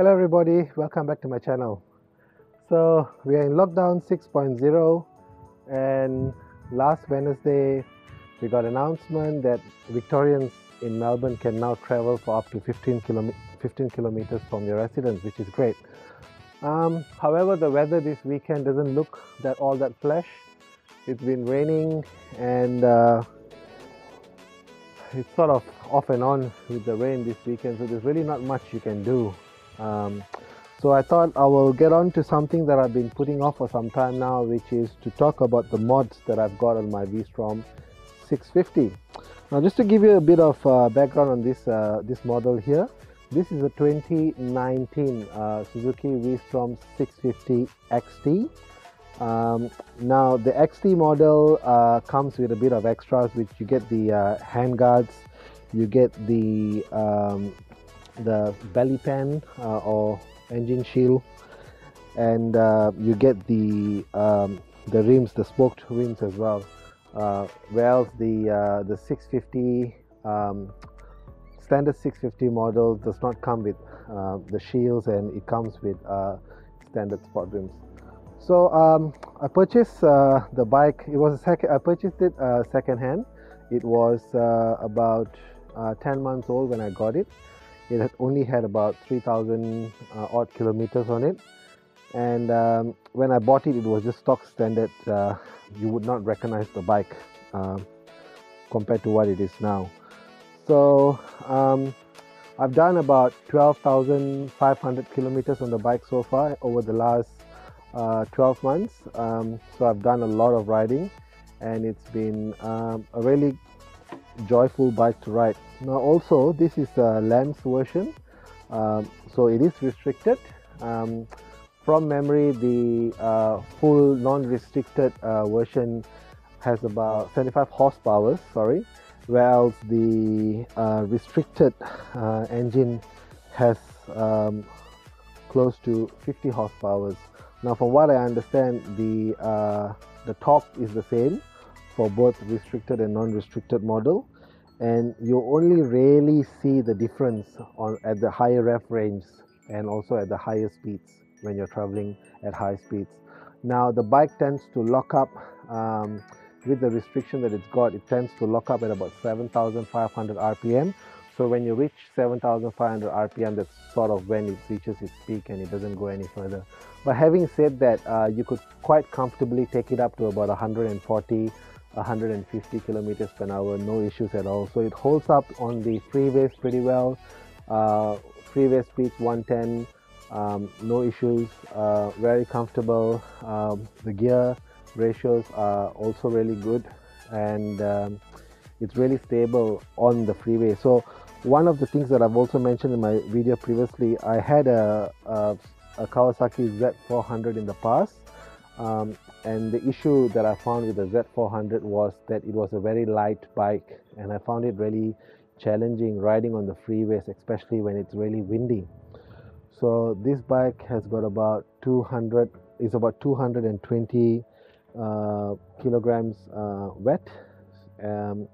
Hello everybody, welcome back to my channel. So we are in lockdown 6.0 and last Wednesday we got announcement that Victorians in Melbourne can now travel for up to 15, kilo 15 kilometers from your residence which is great. Um, however, the weather this weekend doesn't look that all that flash. It's been raining and uh, it's sort of off and on with the rain this weekend so there's really not much you can do um, so I thought I will get on to something that I've been putting off for some time now, which is to talk about the mods that I've got on my V-Strom 650. Now, just to give you a bit of uh, background on this uh, this model here, this is a 2019 uh, Suzuki V-Strom 650 XT. Um, now, the XT model uh, comes with a bit of extras, which you get the uh, hand guards, you get the um, the belly pan uh, or engine shield and uh, you get the um, the rims the spoked rims as well. Uh, whereas the uh, the 650 um, standard 650 model does not come with uh, the shields and it comes with uh, standard sport rims. So um, I purchased the bike. It was a second I purchased it second hand it was about 10 months old when I got it it had only had about 3000 uh, odd kilometers on it. And um, when I bought it it was just stock standard uh, you would not recognize the bike uh, compared to what it is now. So um, I've done about 12,500 kilometers on the bike so far over the last uh, 12 months. Um, so I've done a lot of riding and it's been um, a really joyful bike to ride now also this is a LAMS version um, so it is restricted um, from memory the uh, full non-restricted uh, version has about 75 horsepower sorry whereas the uh, restricted uh, engine has um, close to 50 horsepower. Now from what I understand the uh, the torque is the same for both restricted and non-restricted model and you only rarely see the difference on at the higher ref range and also at the higher speeds when you're traveling at high speeds. Now the bike tends to lock up um, with the restriction that it's got it tends to lock up at about 7500 rpm so when you reach 7500 rpm that's sort of when it reaches its peak and it doesn't go any further. But having said that uh, you could quite comfortably take it up to about 140 150 kilometers per hour no issues at all. So it holds up on the freeways pretty well. Uh, freeway speeds 110 um, no issues uh, very comfortable. Um, the gear ratios are also really good and um, it's really stable on the freeway. So one of the things that I've also mentioned in my video previously I had a, a, a Kawasaki Z400 in the past. Um, and the issue that I found with the Z400 was that it was a very light bike and I found it really challenging riding on the freeways especially when it's really windy. So this bike has got about 200 is about 220 uh, kilograms uh, wet. Um,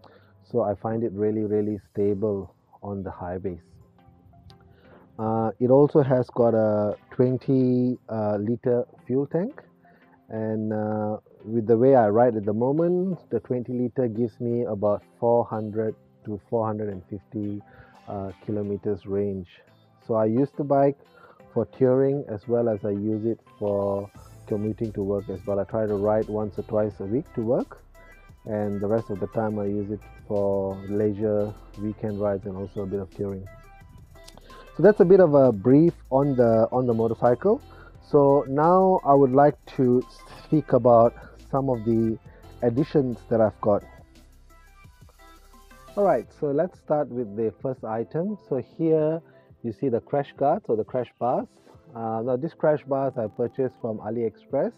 so I find it really really stable on the highways. Uh, it also has got a 20 uh, liter fuel tank and uh, with the way I ride at the moment the 20 liter gives me about 400 to 450 uh, kilometers range. So I use the bike for touring as well as I use it for commuting to work as well. I try to ride once or twice a week to work. And the rest of the time I use it for leisure weekend rides and also a bit of touring. So that's a bit of a brief on the on the motorcycle so now I would like to speak about some of the additions that I've got. Alright, so let's start with the first item. So here you see the crash guards or the crash bars. Uh, now these crash bars I purchased from AliExpress.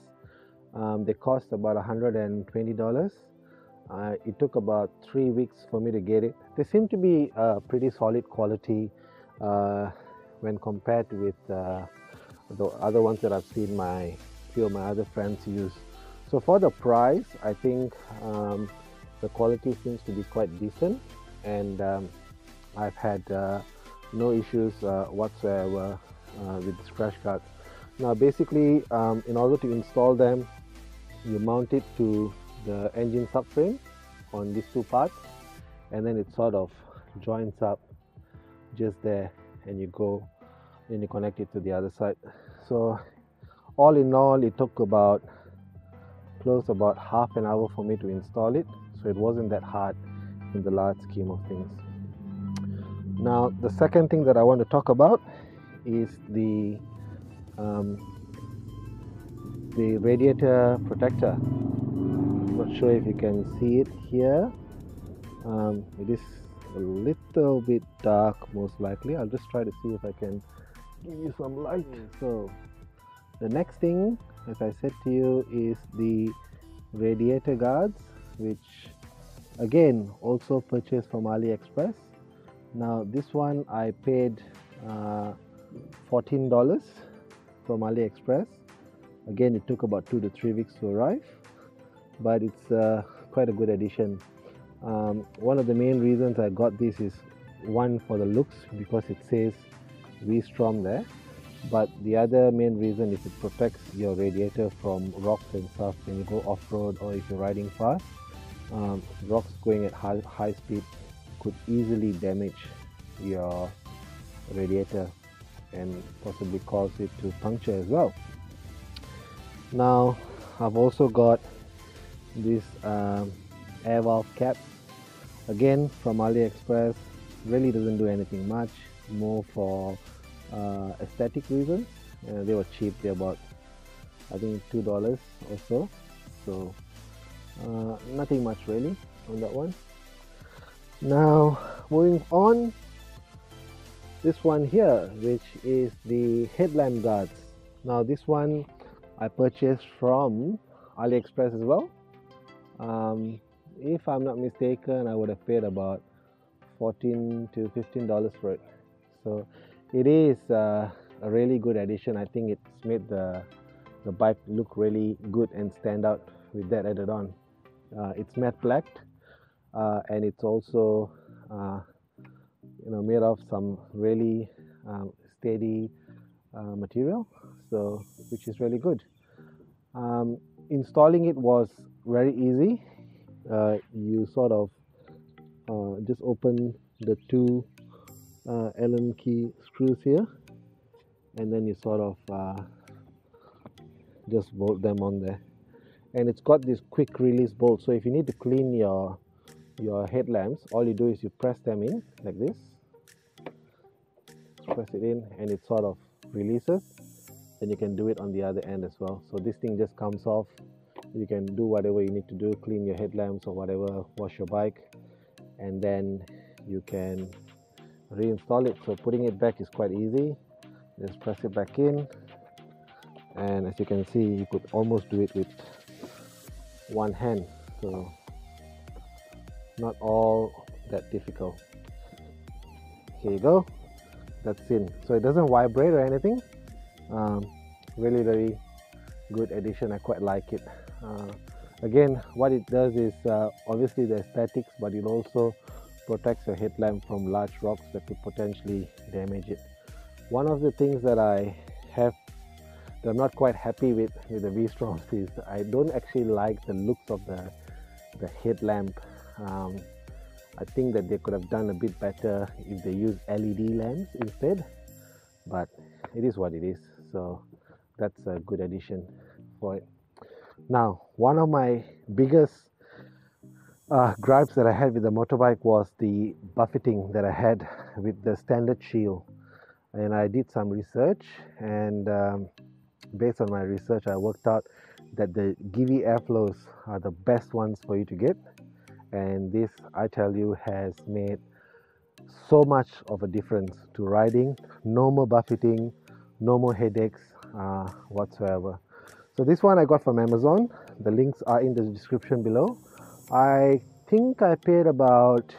Um, they cost about $120. Uh, it took about three weeks for me to get it. They seem to be uh, pretty solid quality uh, when compared with uh, the other ones that I've seen my few of my other friends use. So for the price, I think um, the quality seems to be quite decent, and um, I've had uh, no issues uh, whatsoever uh, with these crash guards. Now basically um, in order to install them you mount it to the engine subframe on these two parts and then it sort of joins up just there and you go then you connect it to the other side. So all in all it took about close about half an hour for me to install it. So it wasn't that hard in the large scheme of things. Now the second thing that I want to talk about is the um, the radiator protector. I'm not sure if you can see it here. Um, it is a little bit dark most likely. I'll just try to see if I can give you some light. So the next thing as I said to you is the radiator guards which again also purchased from AliExpress. Now this one I paid uh, $14 from AliExpress. Again it took about two to three weeks to arrive but it's uh, quite a good addition. Um, one of the main reasons I got this is one for the looks because it says V-Strom there. But the other main reason is it protects your radiator from rocks and stuff when you go off-road or if you're riding fast. Um, rocks going at high, high speed could easily damage your radiator and possibly cause it to puncture as well. Now I've also got this um, air valve cap. Again from AliExpress really doesn't do anything much more for uh, aesthetic reasons. Uh, they were cheap. They're about I think two dollars or so. So uh, nothing much really on that one. Now moving on. This one here which is the headlamp guards. Now this one I purchased from AliExpress as well. Um, if I'm not mistaken I would have paid about 14 to 15 dollars for it so it is uh, a really good addition. I think it's made the the bike look really good and stand out with that added on. Uh, it's matte blacked uh, and it's also uh, you know made of some really um, steady uh, material so which is really good. Um, installing it was very easy. Uh, you sort of just open the two uh, Allen key screws here. And then you sort of uh, just bolt them on there. And it's got this quick release bolt so if you need to clean your your headlamps all you do is you press them in like this. Press it in and it sort of releases. Then you can do it on the other end as well. So this thing just comes off. You can do whatever you need to do clean your headlamps or whatever wash your bike. And then you can reinstall it. So putting it back is quite easy. Just press it back in. And as you can see you could almost do it with one hand. So not all that difficult. Here you go. That's in. So it doesn't vibrate or anything. Um, really very good addition. I quite like it. Uh, again what it does is uh, obviously the aesthetics but it also protects your headlamp from large rocks that could potentially damage it. One of the things that I have that I'm not quite happy with with the V-Stroms is I don't actually like the looks of the the headlamp. Um, I think that they could have done a bit better if they use LED lamps instead but it is what it is. So that's a good addition for it. Now one of my biggest uh, gripes that I had with the motorbike was the buffeting that I had with the standard shield. And I did some research and um, based on my research I worked out that the Givi airflows are the best ones for you to get. And this I tell you has made so much of a difference to riding. No more buffeting no more headaches uh, whatsoever. So this one I got from Amazon. The links are in the description below I think I paid about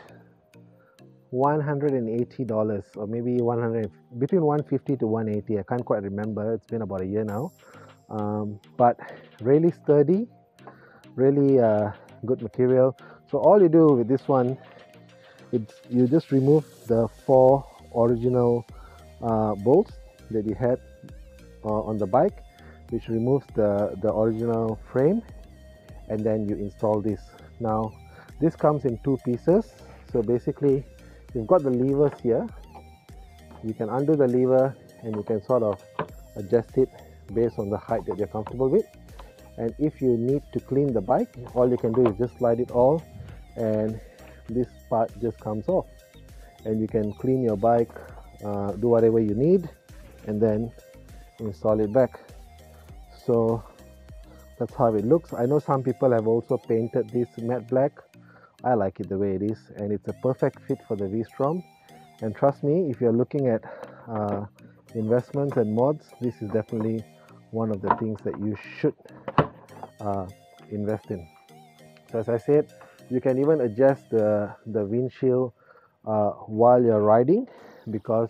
$180 or maybe 100 between 150 to 180 I can't quite remember. It's been about a year now. Um, but really sturdy really uh, good material. So all you do with this one it's you just remove the four original uh, bolts that you had uh, on the bike which removes the the original frame and then you install this now this comes in two pieces. So basically you've got the levers here. You can undo the lever and you can sort of adjust it based on the height that you're comfortable with. And if you need to clean the bike all you can do is just slide it all and this part just comes off. And you can clean your bike uh, do whatever you need and then install it back. So that's how it looks. I know some people have also painted this matte black. I like it the way it is and it's a perfect fit for the V-Strom. And trust me if you're looking at uh, investments and mods this is definitely one of the things that you should uh, invest in. So as I said you can even adjust the the windshield uh, while you're riding because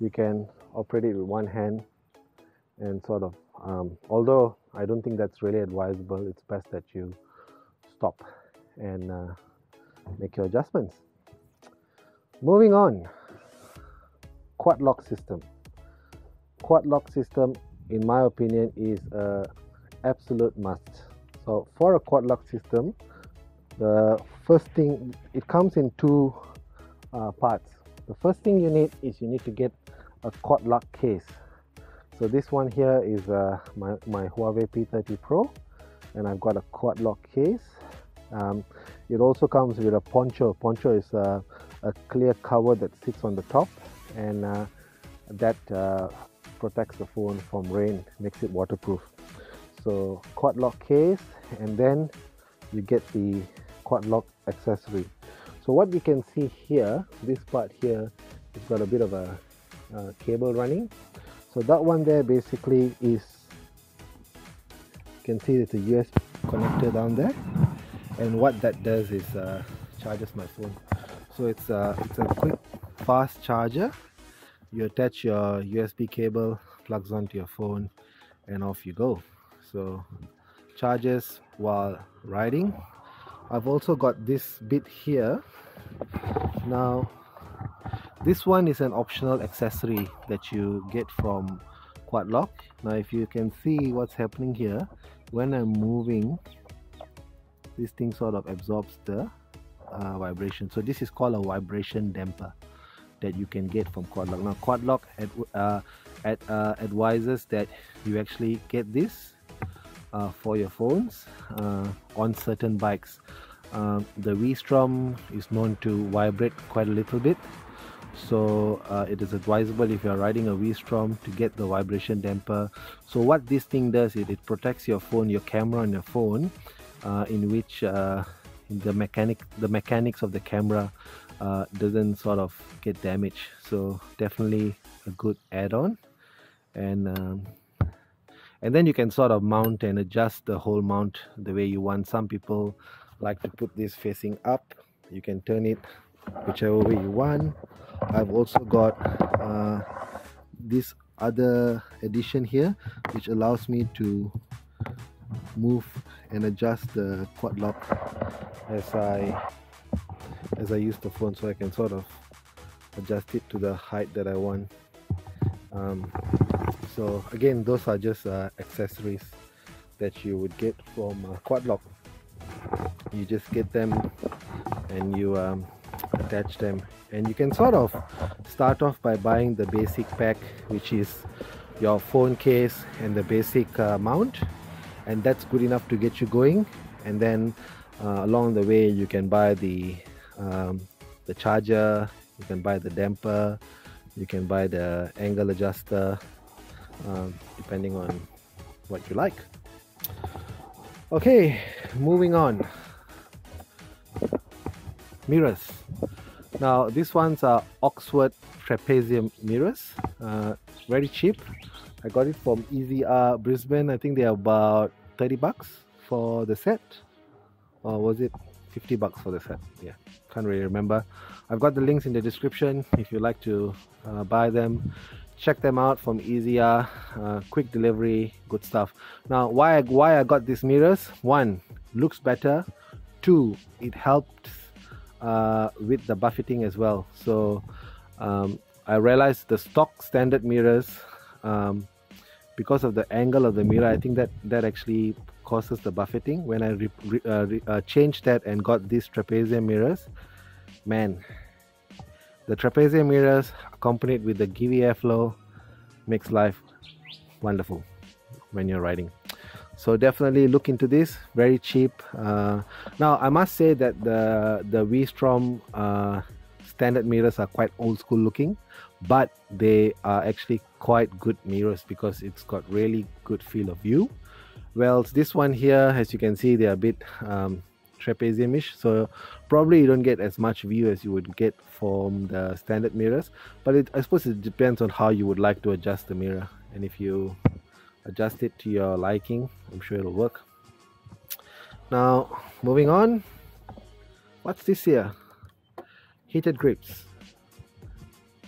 you can operate it with one hand and sort of um, although I don't think that's really advisable it's best that you stop and uh, make your adjustments. Moving on. Quad lock system. Quad lock system in my opinion is a absolute must. So for a quad lock system the first thing it comes in two uh, parts. The first thing you need is you need to get a quad lock case so this one here is uh, my, my Huawei P30 Pro and I've got a quad lock case. Um, it also comes with a poncho. Poncho is uh, a clear cover that sits on the top and uh, that uh, protects the phone from rain makes it waterproof. So quad lock case and then you get the quad lock accessory. So what we can see here this part here it's got a bit of a uh, cable running so that one there basically is you can see there's a USB connector down there. And what that does is uh, charges my phone. So it's a, uh, it's a quick fast charger. You attach your USB cable plugs onto your phone and off you go. So charges while riding. I've also got this bit here. Now this one is an optional accessory that you get from Quadlock. Now if you can see what's happening here when I'm moving this thing sort of absorbs the uh, vibration. So this is called a vibration damper that you can get from Quadlock. Now quad lock ad, uh, uh, advises that you actually get this uh, for your phones uh, on certain bikes. Um, the V-Strom is known to vibrate quite a little bit so uh, it is advisable if you are riding a V-Strom to get the vibration damper. So what this thing does is it protects your phone your camera on your phone uh, in which uh, the mechanic the mechanics of the camera uh, doesn't sort of get damaged. So definitely a good add-on. And um, and then you can sort of mount and adjust the whole mount the way you want. Some people like to put this facing up. You can turn it whichever way you want I've also got uh, this other addition here which allows me to move and adjust the quad lock as I as I use the phone so I can sort of adjust it to the height that I want. Um, so again those are just uh, accessories that you would get from quad lock. You just get them and you um, attach them. And you can sort of start off by buying the basic pack which is your phone case and the basic uh, mount. And that's good enough to get you going. And then uh, along the way you can buy the um, the charger you can buy the damper you can buy the angle adjuster um, depending on what you like. Okay moving on. Mirrors now these ones are Oxford trapezium mirrors. Uh, very cheap. I got it from EZR Brisbane. I think they're about 30 bucks for the set. Or was it 50 bucks for the set? Yeah can't really remember. I've got the links in the description if you'd like to uh, buy them. Check them out from EZR uh, quick delivery good stuff. Now why why I got these mirrors? One looks better. Two it helps uh, with the buffeting as well. So um, I realized the stock standard mirrors um, because of the angle of the mirror I think that that actually causes the buffeting. When I re, re, uh, re, uh, changed that and got these trapezium mirrors man the trapezium mirrors accompanied with the Givi airflow makes life wonderful when you're riding so definitely look into this. Very cheap. Uh, now I must say that the the V-Strom uh, standard mirrors are quite old school looking but they are actually quite good mirrors because it's got really good field of view well this one here as you can see they're a bit um, trapeziumish so probably you don't get as much view as you would get from the standard mirrors but it, I suppose it depends on how you would like to adjust the mirror and if you adjust it to your liking. I'm sure it'll work. Now moving on. What's this here heated grips.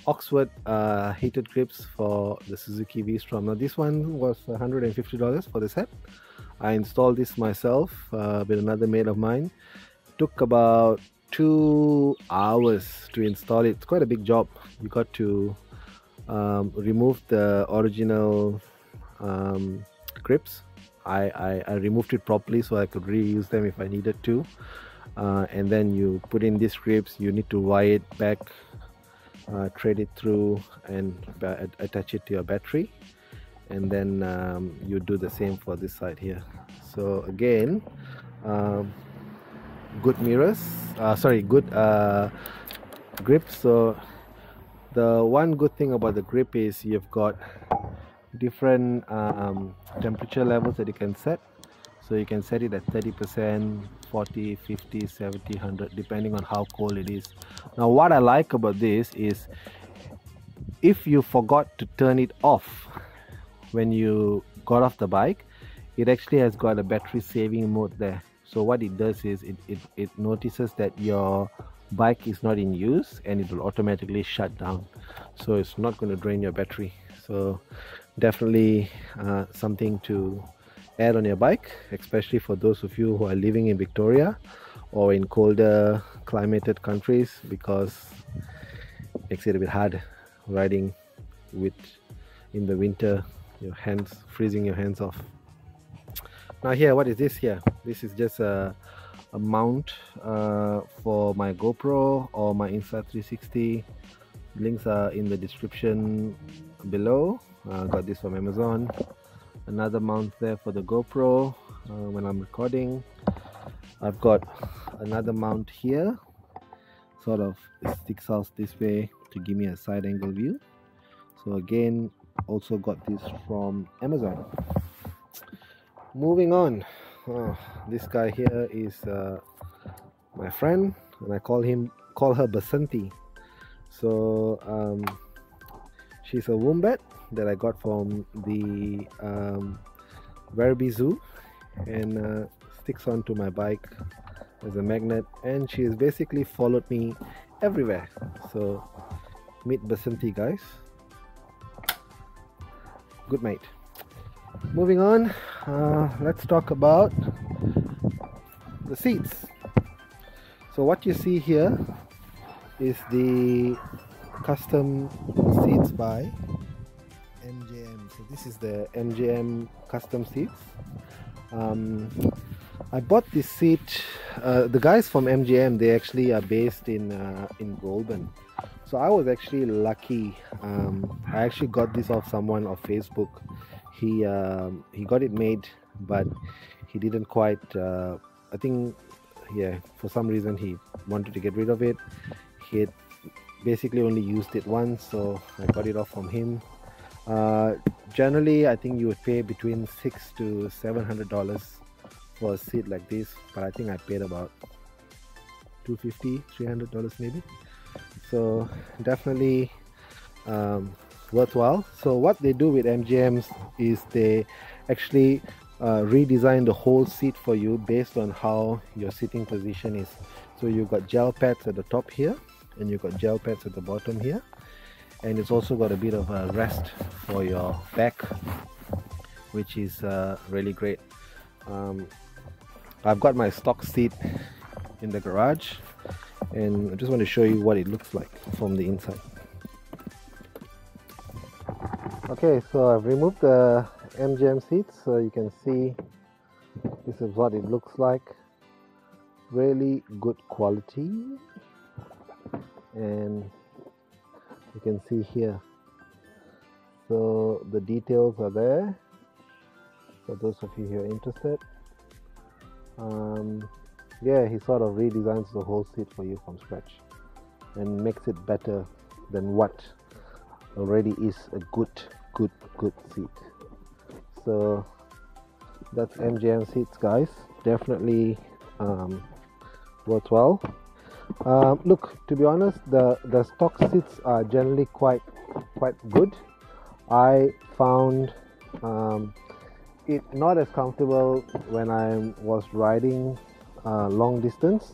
Oxford uh, heated grips for the Suzuki V-Strom. Now this one was $150 for the set. I installed this myself uh, with another mate of mine. Took about two hours to install it. It's quite a big job. You got to um, remove the original um, grips. I, I, I, removed it properly so I could reuse them if I needed to. Uh, and then you put in these grips, you need to wire it back, uh, thread it through and attach it to your battery. And then um, you do the same for this side here. So again, um, good mirrors, uh, sorry, good uh, grips. So the one good thing about the grip is you've got different um, temperature levels that you can set. So you can set it at 30% 40 50 70 100 depending on how cold it is. Now what I like about this is if you forgot to turn it off when you got off the bike it actually has got a battery saving mode there. So what it does is it, it, it notices that your bike is not in use and it will automatically shut down. So it's not going to drain your battery. So definitely uh, something to add on your bike especially for those of you who are living in Victoria or in colder climated countries because it makes it a bit hard riding with in the winter your hands freezing your hands off. Now here what is this here? This is just a, a mount uh, for my GoPro or my Insta360 links are in the description below uh, got this from Amazon. Another mount there for the GoPro uh, when I'm recording. I've got another mount here. Sort of sticks out this way to give me a side angle view. So again also got this from Amazon. Moving on. Oh, this guy here is uh, my friend and I call him call her Basanti. So um, she's a wombat that I got from the um, Werribee Zoo. And uh, sticks onto my bike as a magnet. And she has basically followed me everywhere. So meet Basanti guys. Good mate moving on uh, let's talk about the seats. So what you see here is the custom seats by this is the MGM custom seats. Um, I bought this seat. Uh, the guys from MGM they actually are based in uh, in Goulburn. So I was actually lucky. Um, I actually got this off someone off Facebook. He um, he got it made, but he didn't quite. Uh, I think yeah, for some reason he wanted to get rid of it. He basically only used it once, so I got it off from him. Uh, generally, I think you would pay between six to seven hundred dollars for a seat like this, but I think I paid about 250 300 dollars maybe. So definitely um, worthwhile. So what they do with MGMs is they actually uh, redesign the whole seat for you based on how your sitting position is. So you've got gel pads at the top here and you've got gel pads at the bottom here and it's also got a bit of a rest for your back which is uh, really great. Um, I've got my stock seat in the garage and I just want to show you what it looks like from the inside. Okay, so I've removed the MGM seats so you can see this is what it looks like. Really good quality. And you can see here. So the details are there for those of you who are interested. Um, yeah he sort of redesigns the whole seat for you from scratch and makes it better than what already is a good good good seat so that's MGM seats guys. Definitely um, worthwhile um, look to be honest the the stock seats are generally quite quite good. I found um, it not as comfortable when I was riding uh, long distance.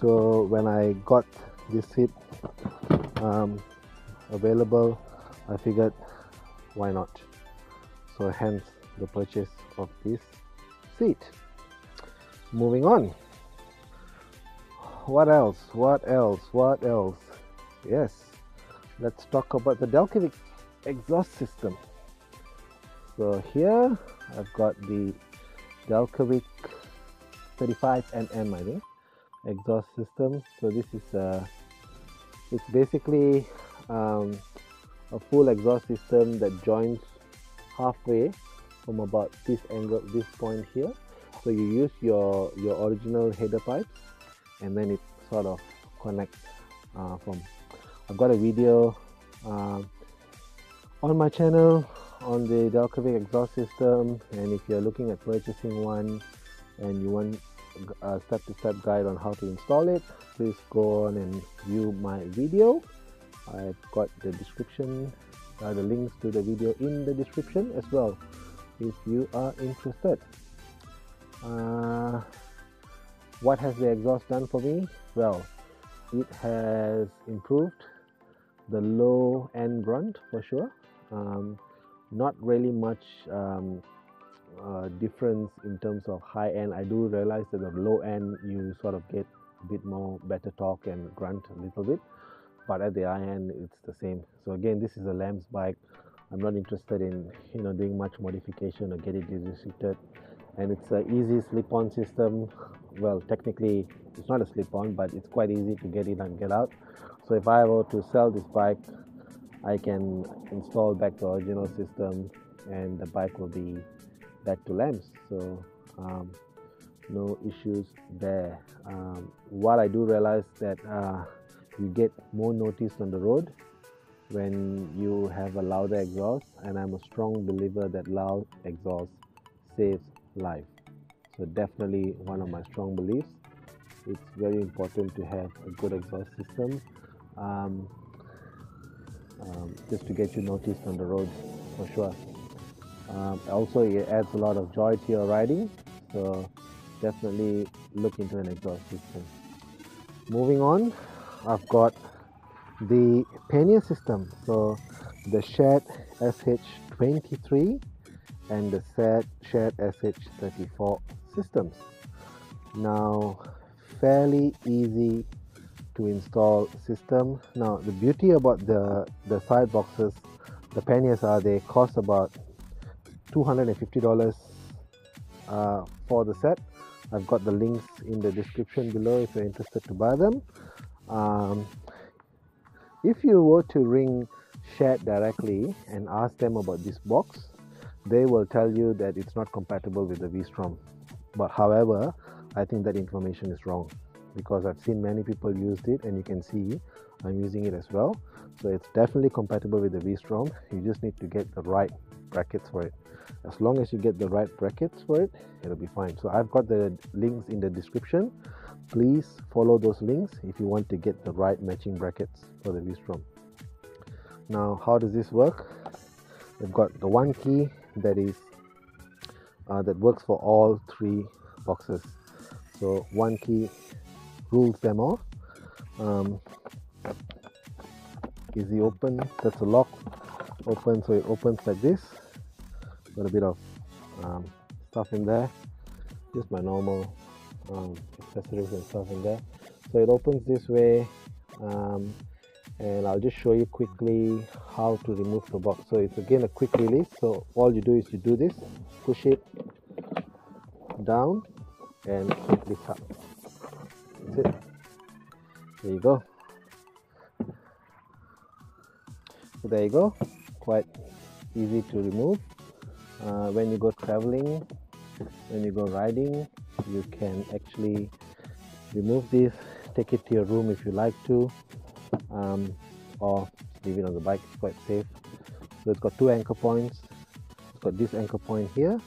So when I got this seat um, available I figured why not? So hence the purchase of this seat. Moving on what else? What else? What else? Yes. Let's talk about the Delkevic exhaust system. So here I've got the Delkevic 35mm I think exhaust system. So this is uh, it's basically um, a full exhaust system that joins halfway from about this angle this point here. So you use your your original header pipes and then it sort of connects uh, from I've got a video uh, on my channel on the Delkevic exhaust system and if you're looking at purchasing one and you want a step-to-step -step guide on how to install it please go on and view my video. I've got the description uh, the links to the video in the description as well if you are interested. Uh, what has the exhaust done for me? Well it has improved the low end grunt for sure. Um, not really much um, uh, difference in terms of high end. I do realize that the low end you sort of get a bit more better torque and grunt a little bit but at the high end it's the same. So again this is a LAMS bike. I'm not interested in you know doing much modification or get it restricted and it's an easy slip-on system. Well technically it's not a slip-on but it's quite easy to get in and get out. So if I were to sell this bike I can install back the original system and the bike will be back to LAMS. So um, no issues there. Um, what I do realize that uh, you get more notice on the road when you have a louder exhaust and I'm a strong believer that loud exhaust saves life. So definitely one of my strong beliefs. It's very important to have a good exhaust system um, um, just to get you noticed on the road for sure. Um, also it adds a lot of joy to your riding so definitely look into an exhaust system. Moving on I've got the pannier system. So the SHAD SH23 and the SHAD SH34 systems. Now fairly easy to install system. Now the beauty about the the side boxes the panniers are they cost about $250 uh, for the set. I've got the links in the description below if you're interested to buy them. Um, if you were to ring SHAD directly and ask them about this box they will tell you that it's not compatible with the V-Strom. But however I think that information is wrong because I've seen many people used it and you can see I'm using it as well. So it's definitely compatible with the V-Strom. You just need to get the right brackets for it. As long as you get the right brackets for it it'll be fine. So I've got the links in the description. Please follow those links if you want to get the right matching brackets for the V-Strom. Now how does this work? We've got the one key that is uh, that works for all three boxes. So one key rules them off. Um, is the open that's a lock. Open so it opens like this. Got a bit of um, stuff in there. Just my normal um, accessories and stuff in there. So it opens this way. Um, and I'll just show you quickly how to remove the box. So it's again a quick release. So all you do is you do this push it down and it lifts up. That's it. There you go. So there you go. Quite easy to remove. Uh, when you go traveling when you go riding you can actually remove this take it to your room if you like to um, or leave it on the bike it's quite safe. So it's got two anchor points. It's got this anchor point here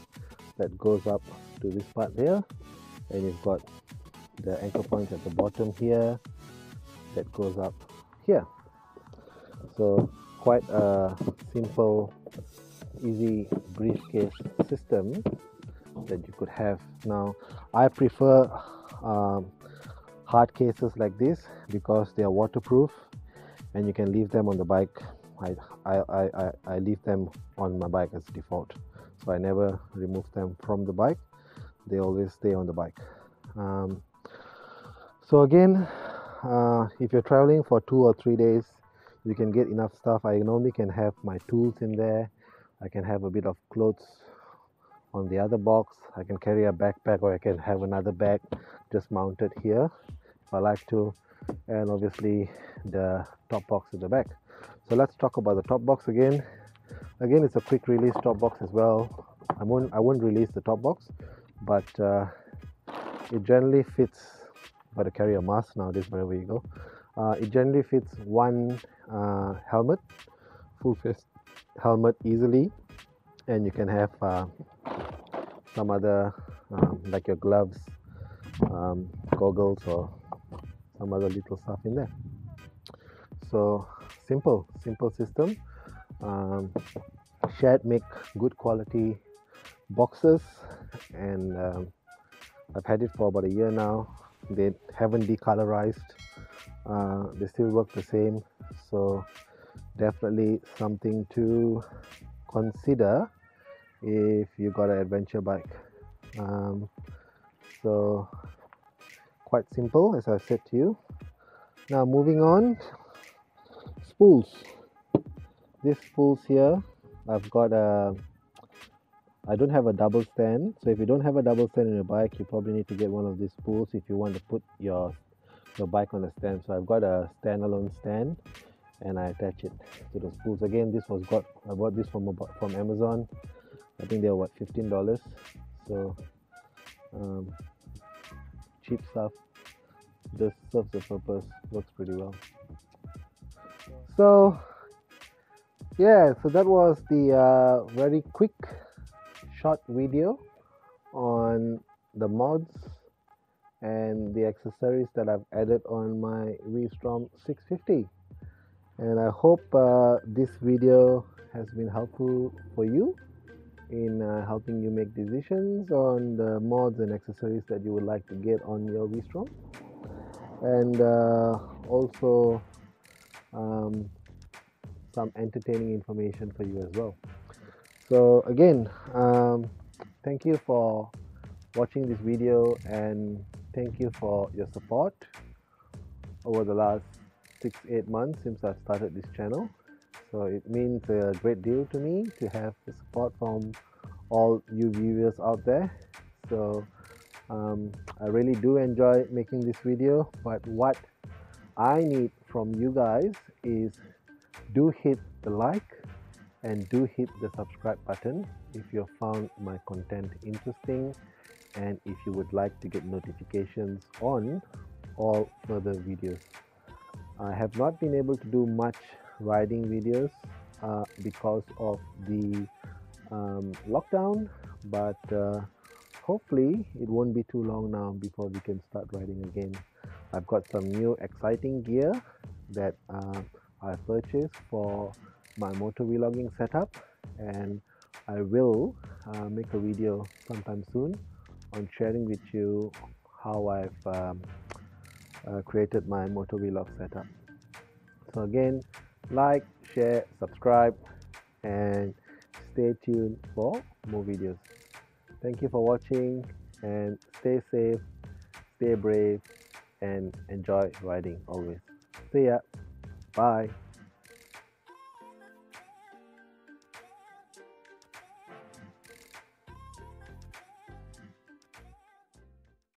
that goes up to this part there. And you've got the anchor point at the bottom here that goes up here. So quite a simple easy briefcase system that you could have. Now I prefer um, hard cases like this because they are waterproof and you can leave them on the bike. I, I, I, I leave them on my bike as default. So I never remove them from the bike. They always stay on the bike. Um, so again uh, if you're traveling for two or three days you can get enough stuff. I normally can have my tools in there. I can have a bit of clothes on the other box. I can carry a backpack or I can have another bag just mounted here if I like to and obviously the top box at the back. So let's talk about the top box again. Again it's a quick release top box as well. I won't I won't release the top box but uh, it generally fits but to carry a mask nowadays wherever you go uh, it generally fits one uh, helmet full face helmet easily and you can have uh, some other um, like your gloves um, goggles or some other little stuff in there so simple simple system. Um, SHAD make good quality boxes. And um, I've had it for about a year now. They haven't decolorized. Uh, they still work the same. So definitely something to consider if you got an adventure bike. Um, so quite simple as I said to you. Now moving on. Spools. This spools here I've got a I don't have a double stand. So if you don't have a double stand in your bike you probably need to get one of these spools if you want to put your your bike on a stand. So I've got a standalone stand and I attach it to the spools. Again this was got I bought this from from Amazon. I think they were what $15 so um, cheap stuff. This serves the purpose works pretty well. So yeah so that was the uh, very quick short video on the mods and the accessories that I've added on my V-Strom 650 and I hope uh, this video has been helpful for you in uh, helping you make decisions on the mods and accessories that you would like to get on your V-Strom and uh, also um, some entertaining information for you as well. So again um, thank you for watching this video and thank you for your support over the last six eight months since I've started this channel so it means a great deal to me to have the support from all you viewers out there. So um, I really do enjoy making this video but what I need from you guys is do hit the like and do hit the subscribe button if you found my content interesting and if you would like to get notifications on all further videos. I have not been able to do much riding videos uh, because of the um, lockdown but uh, hopefully it won't be too long now before we can start riding again. I've got some new exciting gear that uh, I purchased for my motor vlogging setup and I will uh, make a video sometime soon on sharing with you how I've um, uh, created my motor vlog setup. So again like share subscribe and stay tuned for more videos. Thank you for watching and stay safe stay brave and enjoy riding always. See ya. Bye.